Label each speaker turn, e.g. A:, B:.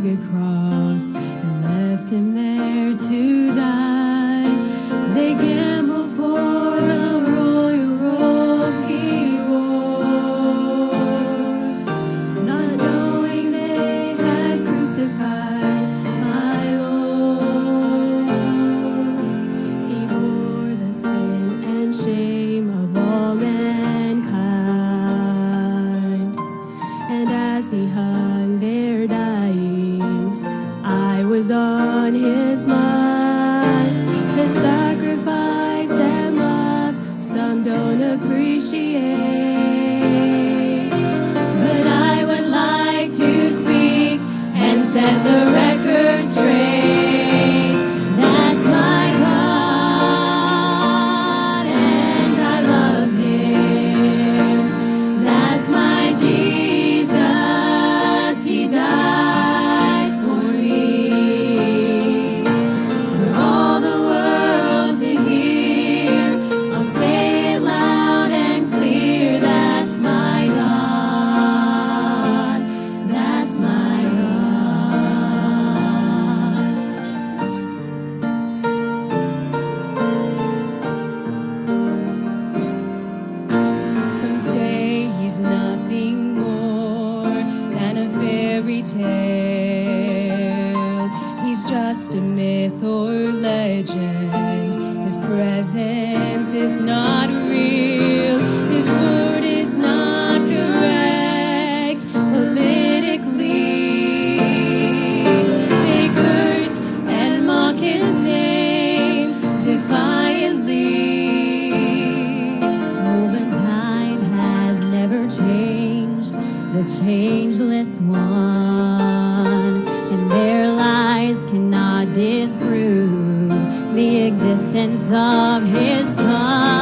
A: rugged cross and left him there to die. They gambled for the royal robe he wore, not knowing they had crucified my Lord. He bore the sin and shame of all mankind, and as he hung there dying was on his mind. Some say he's nothing more than a fairy tale. He's just a myth or legend. His presence is not real. His word is not
B: changeless one, and their lies cannot disprove the existence of his son.